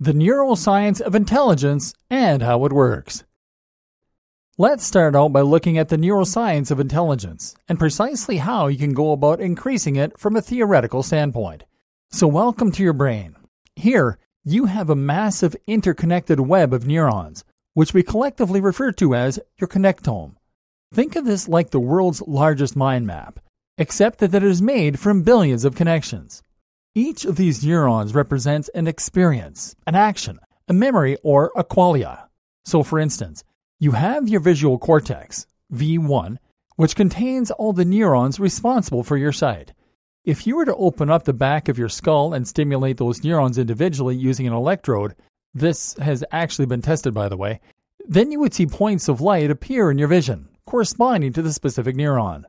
the neuroscience of intelligence and how it works. Let's start out by looking at the neuroscience of intelligence and precisely how you can go about increasing it from a theoretical standpoint. So, welcome to your brain. Here, you have a massive interconnected web of neurons, which we collectively refer to as your connectome. Think of this like the world's largest mind map, except that it is made from billions of connections. Each of these neurons represents an experience, an action, a memory, or a qualia. So, for instance, you have your visual cortex, V1, which contains all the neurons responsible for your sight. If you were to open up the back of your skull and stimulate those neurons individually using an electrode, this has actually been tested by the way, then you would see points of light appear in your vision, corresponding to the specific neuron.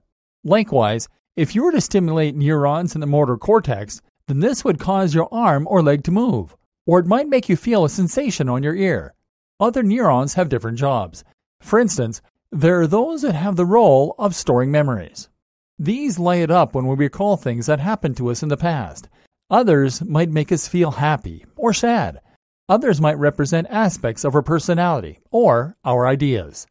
Likewise, if you were to stimulate neurons in the motor cortex, then this would cause your arm or leg to move, or it might make you feel a sensation on your ear. Other neurons have different jobs. For instance, there are those that have the role of storing memories. These light up when we recall things that happened to us in the past. Others might make us feel happy or sad. Others might represent aspects of our personality or our ideas.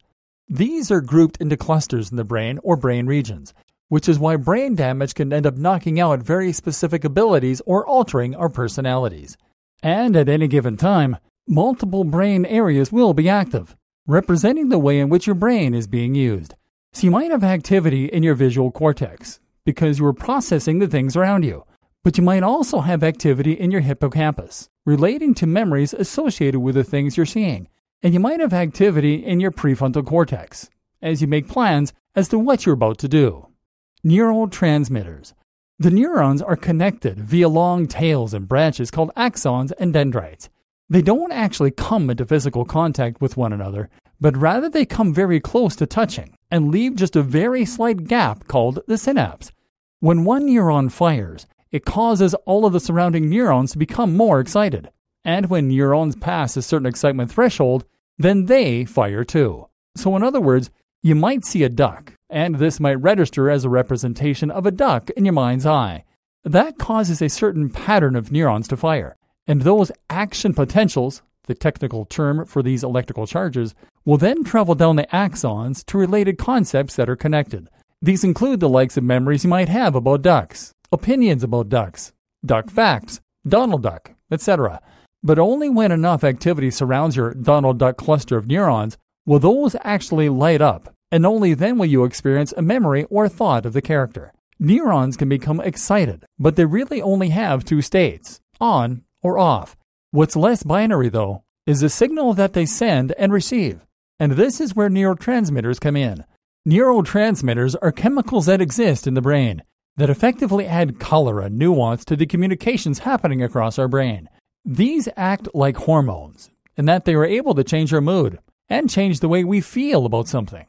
These are grouped into clusters in the brain or brain regions, which is why brain damage can end up knocking out very specific abilities or altering our personalities. And at any given time, multiple brain areas will be active, representing the way in which your brain is being used. So you might have activity in your visual cortex because you are processing the things around you, but you might also have activity in your hippocampus relating to memories associated with the things you're seeing. And you might have activity in your prefrontal cortex as you make plans as to what you're about to do. Neurotransmitters. The neurons are connected via long tails and branches called axons and dendrites. They don't actually come into physical contact with one another, but rather they come very close to touching and leave just a very slight gap called the synapse. When one neuron fires, it causes all of the surrounding neurons to become more excited. And when neurons pass a certain excitement threshold, then they fire too. So, in other words, you might see a duck, and this might register as a representation of a duck in your mind's eye. That causes a certain pattern of neurons to fire, and those action potentials, the technical term for these electrical charges, will then travel down the axons to related concepts that are connected. These include the likes of memories you might have about ducks, opinions about ducks, duck facts, Donald Duck, etc. But only when enough activity surrounds your Donald Duck cluster of neurons will those actually light up, and only then will you experience a memory or thought of the character. Neurons can become excited, but they really only have two states on or off. What's less binary, though, is the signal that they send and receive. And this is where neurotransmitters come in. Neurotransmitters are chemicals that exist in the brain that effectively add color and nuance to the communications happening across our brain. These act like hormones, in that they are able to change our mood, and change the way we feel about something.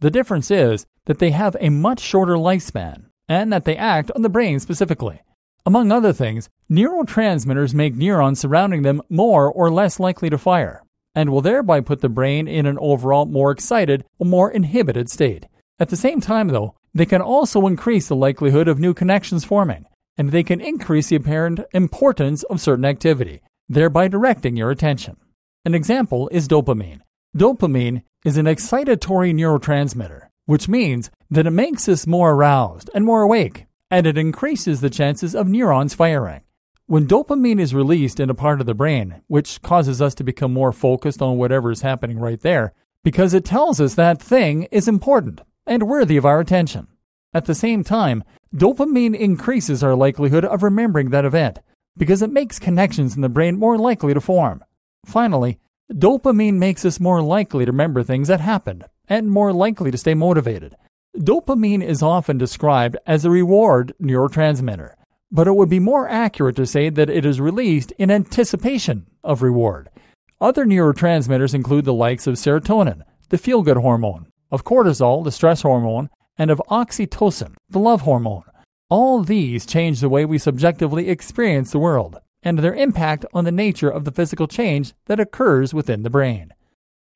The difference is that they have a much shorter lifespan and that they act on the brain specifically. Among other things, neurotransmitters make neurons surrounding them more or less likely to fire, and will thereby put the brain in an overall more excited or more inhibited state. At the same time, though, they can also increase the likelihood of new connections forming, and they can increase the apparent importance of certain activity, thereby directing your attention. An example is dopamine. Dopamine is an excitatory neurotransmitter, which means that it makes us more aroused and more awake, and it increases the chances of neurons firing. When dopamine is released in a part of the brain, which causes us to become more focused on whatever is happening right there, because it tells us that thing is important and worthy of our attention. At the same time, dopamine increases our likelihood of remembering that event because it makes connections in the brain more likely to form. Finally, Dopamine makes us more likely to remember things that happened and more likely to stay motivated. Dopamine is often described as a reward neurotransmitter, but it would be more accurate to say that it is released in anticipation of reward. Other neurotransmitters include the likes of serotonin, the feel good hormone, of cortisol, the stress hormone, and of oxytocin, the love hormone. All these change the way we subjectively experience the world and their impact on the nature of the physical change that occurs within the brain.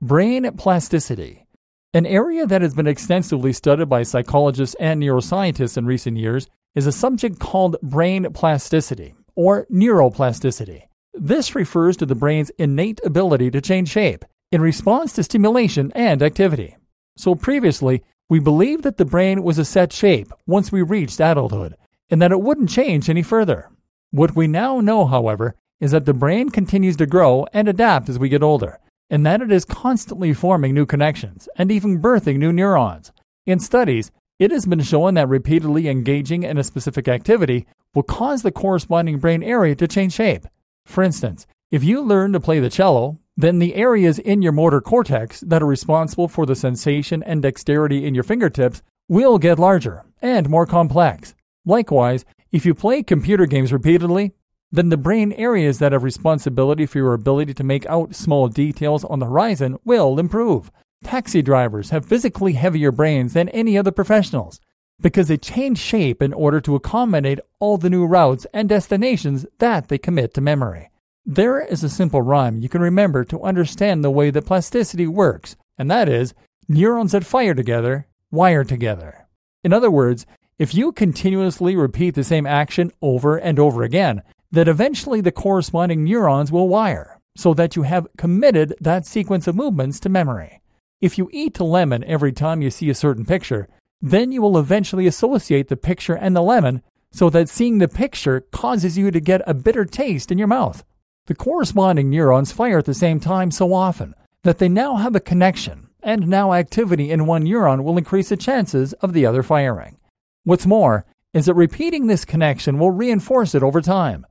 Brain plasticity. An area that has been extensively studied by psychologists and neuroscientists in recent years is a subject called brain plasticity or neuroplasticity. This refers to the brain's innate ability to change shape in response to stimulation and activity. So previously, we believed that the brain was a set shape once we reached adulthood and that it wouldn't change any further. What we now know, however, is that the brain continues to grow and adapt as we get older, and that it is constantly forming new connections and even birthing new neurons. In studies, it has been shown that repeatedly engaging in a specific activity will cause the corresponding brain area to change shape. For instance, if you learn to play the cello, then the areas in your motor cortex that are responsible for the sensation and dexterity in your fingertips will get larger and more complex. Likewise, if you play computer games repeatedly, then the brain areas that have responsibility for your ability to make out small details on the horizon will improve. Taxi drivers have physically heavier brains than any other professionals because they change shape in order to accommodate all the new routes and destinations that they commit to memory. There is a simple rhyme you can remember to understand the way that plasticity works, and that is neurons that fire together wire together. In other words, if you continuously repeat the same action over and over again, that eventually the corresponding neurons will wire so that you have committed that sequence of movements to memory. If you eat a lemon every time you see a certain picture, then you will eventually associate the picture and the lemon so that seeing the picture causes you to get a bitter taste in your mouth. The corresponding neurons fire at the same time so often that they now have a connection, and now activity in one neuron will increase the chances of the other firing. What's more is that repeating this connection will reinforce it over time.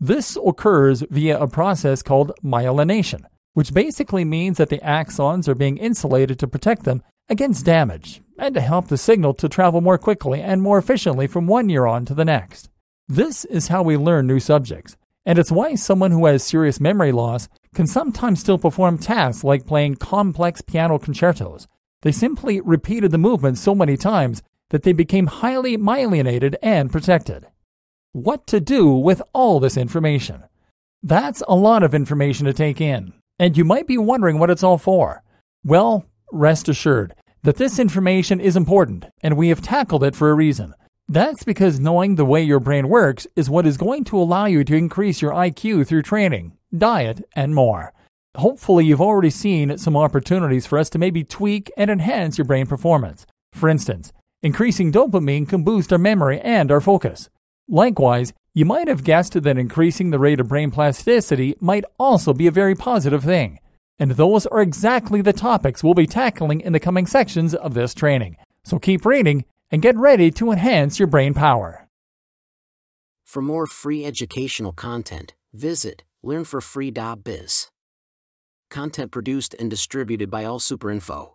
This occurs via a process called myelination, which basically means that the axons are being insulated to protect them against damage and to help the signal to travel more quickly and more efficiently from one neuron to the next. This is how we learn new subjects, and it's why someone who has serious memory loss can sometimes still perform tasks like playing complex piano concertos. They simply repeated the movement so many times that they became highly myelinated and protected what to do with all this information. That's a lot of information to take in, and you might be wondering what it's all for. Well, rest assured that this information is important, and we have tackled it for a reason. That's because knowing the way your brain works is what is going to allow you to increase your IQ through training, diet, and more. Hopefully, you've already seen some opportunities for us to maybe tweak and enhance your brain performance. For instance, increasing dopamine can boost our memory and our focus. Likewise, you might have guessed that increasing the rate of brain plasticity might also be a very positive thing. And those are exactly the topics we'll be tackling in the coming sections of this training. So keep reading and get ready to enhance your brain power. For more free educational content, visit learnforfree.biz. Content produced and distributed by AllSuperInfo.